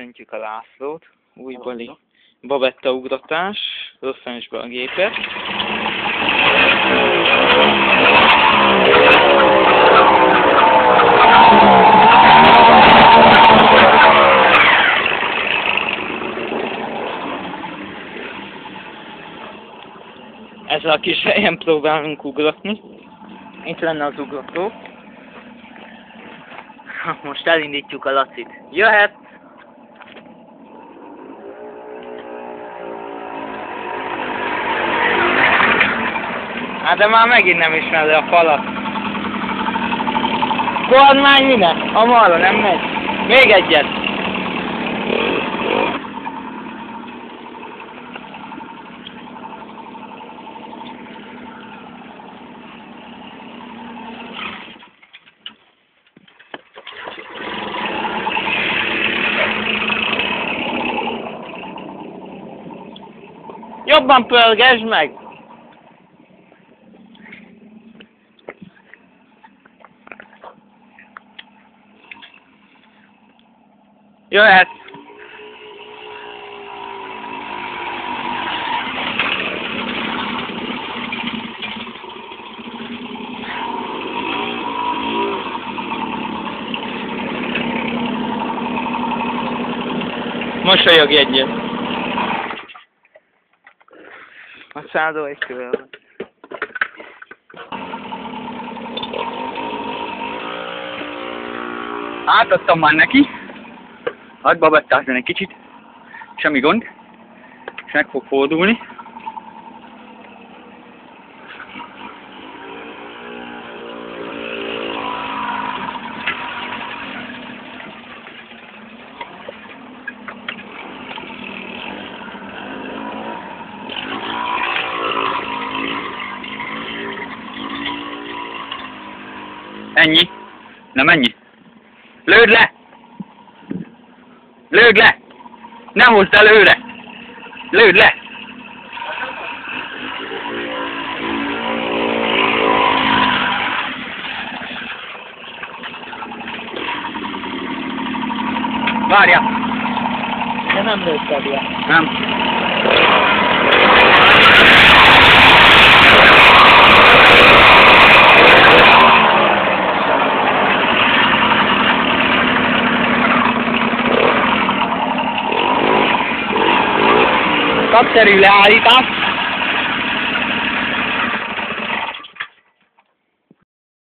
köszöntjük a Lászlót. Újbali babetta ugratás. Rosszan is be a gépet. Ezzel a kis helyen próbálunk ugratni. Itt lenne az ugrató. Most elindítjuk a Lacit. Jöhet! Hát de már megint nem ismeri a falat. Kormány minek? A marra nem megy. Még egyet. Jobban pörgesd meg! Jöhet! Mosolyog egyet. A százó egy kövel. Átadtam már neki. Hadd babettázzon egy kicsit. Semmi gond. És meg fog fordulni. Ennyi. Nem ennyi. Lőd le! Lőd le! Ne húzd előre! Lőd le! Várja! De nem lőtted le. Nem. observabilidad